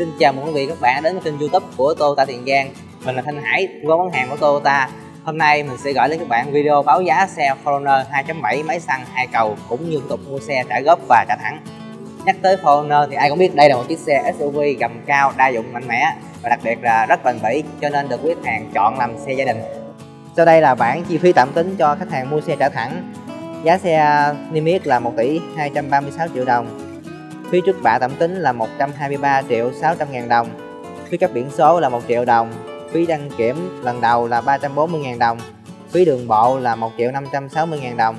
Xin chào mừng quý vị các bạn đến với kênh youtube của Toyota Tiền Giang. Mình là Thanh Hải, tư vấn bán hàng của Toyota Hôm nay mình sẽ gửi đến các bạn video báo giá xe Forerunner 2.7 máy xăng hai cầu cũng như tục mua xe trả góp và trả thẳng. Nhắc tới Forerunner thì ai cũng biết đây là một chiếc xe SUV gầm cao, đa dụng mạnh mẽ và đặc biệt là rất bền bỉ cho nên được quý khách hàng chọn làm xe gia đình. Sau đây là bảng chi phí tạm tính cho khách hàng mua xe trả thẳng. Giá xe niêm yết là 1 tỷ 236 triệu đồng. Phí trước bạ tạm tính là 123 triệu 600 ngàn đồng. Phí cấp biển số là 1 triệu đồng. Phí đăng kiểm lần đầu là 340 ngàn đồng. Phí đường bộ là 1 triệu 560 ngàn đồng.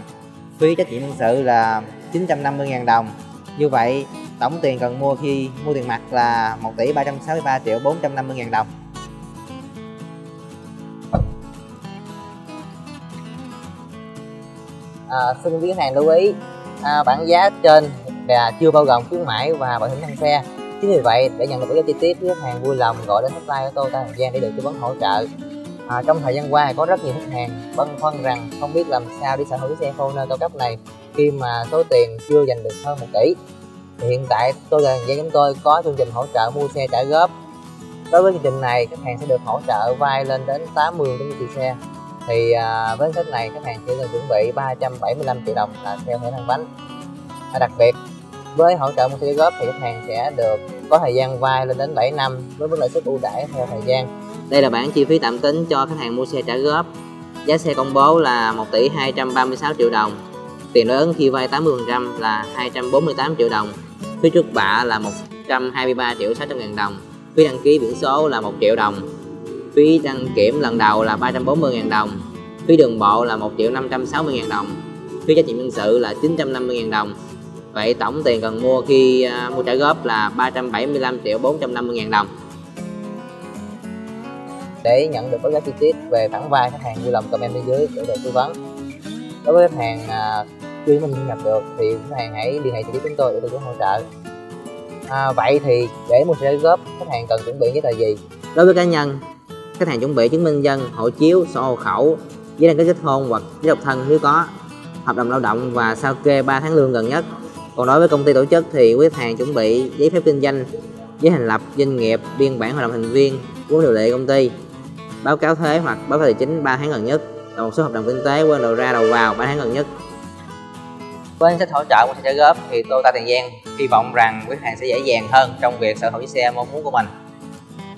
Phí trách nhiệm nhân sự là 950 ngàn đồng. Như vậy tổng tiền cần mua khi mua tiền mặt là 1 tỷ 363 triệu 450 ngàn đồng. À, Xin quý khách hàng lưu ý à, bản giá trên là chưa bao gồm khuyến mãi và bảo hiểm thân xe. Chính vì vậy để nhận được bảo giá chi tiết khách hàng vui lòng gọi đến hotline của tôi tại thời Giang để được tư vấn hỗ trợ. À, trong thời gian qua có rất nhiều khách hàng băn khoăn rằng không biết làm sao để sở hữu xe Fortuner cao cấp này khi mà số tiền chưa dành được hơn một tỷ. Thì hiện tại tôi là Giang chúng tôi có chương trình hỗ trợ mua xe trả góp. Đối với chương trình này khách hàng sẽ được hỗ trợ vay lên đến 80 đến triệu xe. Thì à, với sách này khách hàng chỉ cần chuẩn bị 375 triệu đồng là theo thẻ năng bánh và đặc biệt, với hỗ trợ mua góp thì khách hàng sẽ được có thời gian vay lên đến 7 năm với mức lãi suất ưu đãi theo thời gian. Đây là bản chi phí tạm tính cho khách hàng mua xe trả góp. Giá xe công bố là 1 tỷ 236 triệu đồng. Tiền đối ứng khi vay 80% là 248 triệu đồng. Phí trước bạ là 123 triệu 600 ngàn đồng. Phí đăng ký biển số là 1 triệu đồng. Phí đăng kiểm lần đầu là 340 ngàn đồng. Phí đường bộ là 1 triệu 560 ngàn đồng. Phí trách nhiệm nhân sự là 950 ngàn đồng. Vậy tổng tiền cần mua khi uh, mua trả góp là 375 triệu 450 ngàn đồng. Để nhận được giá chi tiết về khoản vay khách hàng vui lòng comment bên dưới để được tư vấn. Đối với khách hàng uh, chưa mình nhập được thì khách hàng hãy liên hệ trực tiếp chúng tôi để được hỗ trợ. À, Vậy thì để mua xe góp khách hàng cần chuẩn bị giấy tờ gì? Đối với cá nhân khách hàng chuẩn bị chứng minh dân, hộ chiếu, sổ hộ khẩu, giấy đăng ký kết hôn hoặc giấy độc thân nếu có, hợp đồng lao động và sao kê 3 tháng lương gần nhất còn đối với công ty tổ chức thì quý khách hàng chuẩn bị giấy phép kinh doanh giấy thành lập doanh nghiệp biên bản hoạt động thành viên vốn điều lệ công ty báo cáo thuế hoặc báo cáo tài chính 3 tháng gần nhất và một số hợp đồng kinh tế quên đầu ra đầu vào 3 tháng gần nhất. Với sách hỗ trợ của xe góp thì Toyota Tiền Giang hy vọng rằng quý khách hàng sẽ dễ dàng hơn trong việc sở hữu chiếc xe mong muốn của mình.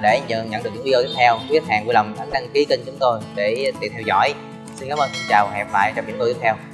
Để nhận, nhận được những video tiếp theo quý khách hàng vui lòng đăng ký kênh chúng tôi để tiện theo dõi. Xin cảm ơn xin chào và hẹn gặp lại trong những video tiếp theo.